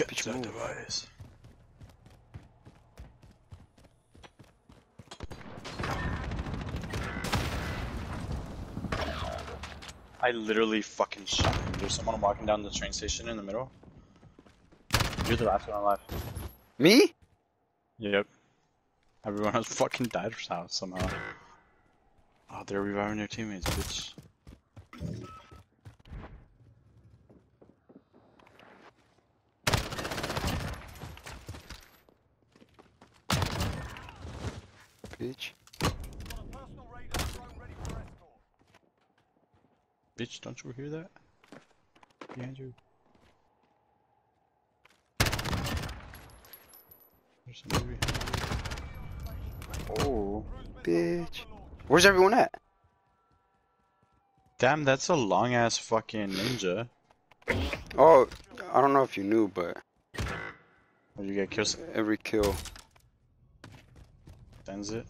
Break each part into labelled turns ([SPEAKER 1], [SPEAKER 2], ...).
[SPEAKER 1] Let's
[SPEAKER 2] that
[SPEAKER 1] move.
[SPEAKER 2] device. I literally fucking shot him. There's someone walking down the train station in the middle. You're the last one alive.
[SPEAKER 1] Me?
[SPEAKER 2] Yep. Everyone else fucking died out somehow. Ah, oh, they're reviving their teammates, bitch.
[SPEAKER 1] Bitch.
[SPEAKER 2] Bitch, don't you hear that? Behind you. There's somebody behind Oh.
[SPEAKER 1] Bitch. Where's everyone at?
[SPEAKER 2] Damn, that's a long ass fucking ninja.
[SPEAKER 1] Oh, I don't know if you knew, but
[SPEAKER 2] you get kills?
[SPEAKER 1] every kill.
[SPEAKER 2] Sends it.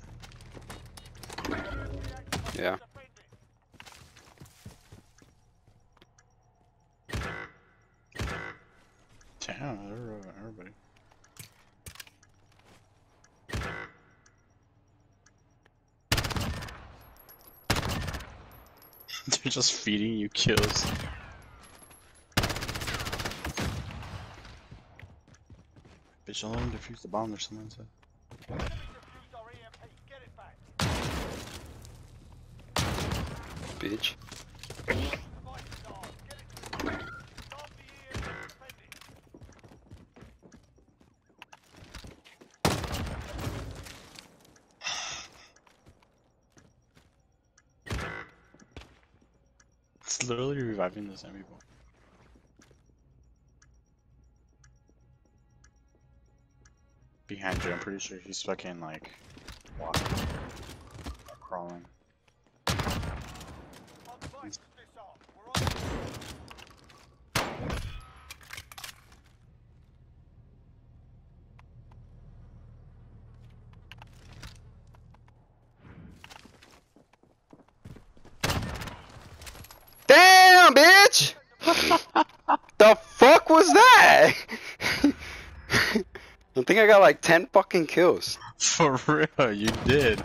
[SPEAKER 1] Yeah.
[SPEAKER 2] Damn, they're, uh, everybody. They're just feeding you kills. Bitch, let them defuse the bomb, there's someone inside.
[SPEAKER 1] Bitch.
[SPEAKER 2] It's literally reviving the same people. Behind you, I'm pretty sure he's fucking like walking crawling.
[SPEAKER 1] Damn, bitch! the fuck was that? I think I got like 10 fucking kills.
[SPEAKER 2] For real, you did.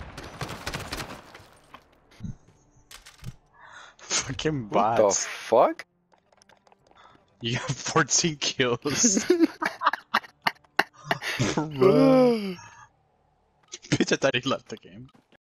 [SPEAKER 2] Fucking
[SPEAKER 1] What the fuck?
[SPEAKER 2] You got 14 kills. Bro. Bitch, I thought he left the game.